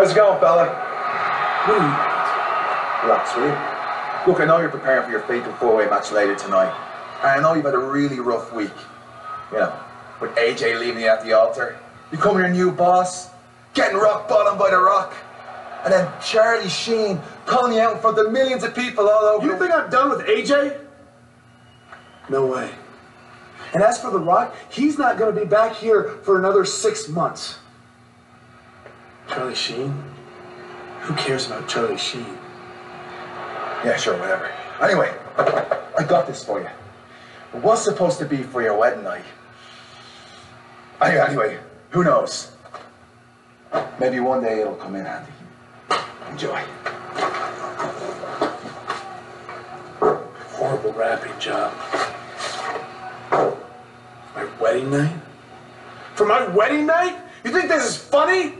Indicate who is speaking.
Speaker 1: How's it going, fella?
Speaker 2: What are you?
Speaker 1: Relax, will you? Look, I know you're preparing for your fatal four-way match later tonight. And I know you've had a really rough week. You know, with AJ leaving you at the altar, becoming your new boss, getting rock bottom by the rock, and then Charlie Sheen calling you out for the millions of people all over.
Speaker 2: You think I'm done with AJ? No way. And as for The Rock, he's not going to be back here for another six months. Charlie Sheen? Who cares about Charlie Sheen?
Speaker 1: Yeah, sure, whatever. Anyway, I got this for you. It was supposed to be for your wedding night. Anyway, anyway, who knows? Maybe one day it'll come in handy. Enjoy.
Speaker 2: Horrible wrapping job. My wedding night? For my wedding night? You think this is funny?